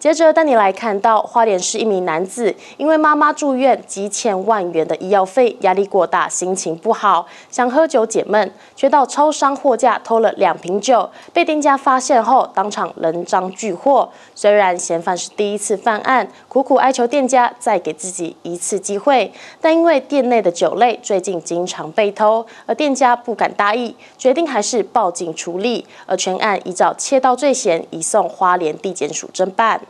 接着带你来看到花莲市一名男子，因为妈妈住院，几千万元的医药费，压力过大，心情不好，想喝酒解闷，却到超商货架偷了两瓶酒，被店家发现后，当场人赃俱获。虽然嫌犯是第一次犯案，苦苦哀求店家再给自己一次机会，但因为店内的酒类最近经常被偷，而店家不敢大意，决定还是报警处理。而全案依照窃盗罪嫌移送花莲地检署侦办。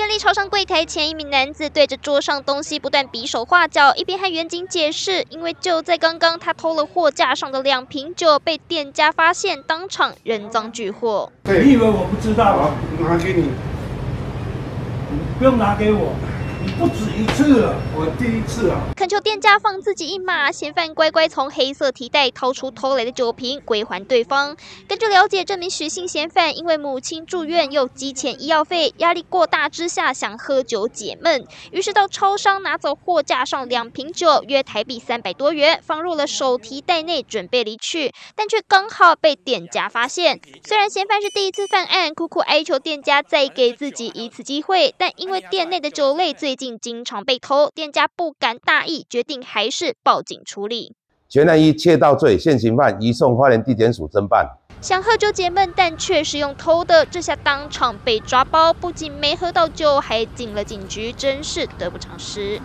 便利超商柜台前，一名男子对着桌上东西不断比手画脚，一边和远警解释，因为就在刚刚，他偷了货架上的两瓶酒，被店家发现，当场人赃俱获。你以为我不知道啊？拿给你，不用拿给我。不止一次了，我第一次啊！恳求店家放自己一马，嫌犯乖乖从黑色提袋掏出偷来的酒瓶归还对方。根据了解，这名许姓嫌犯因为母亲住院又积欠医药费，压力过大之下想喝酒解闷，于是到超商拿走货架上两瓶酒，约台币三百多元，放入了手提袋内准备离去，但却刚好被店家发现。虽然嫌犯是第一次犯案，苦苦哀求店家再给自己一次机会，但因为店内的酒类最近经常被偷，店家不敢大意，决定还是报警处理。全案一窃盗罪，现行犯移送花莲地检署侦办。想喝酒解闷，但却是用偷的，这下当场被抓包，不仅没喝到酒，还进了警局，真是得不偿失。